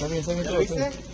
上面上面 ¿Ya todo. lo viste?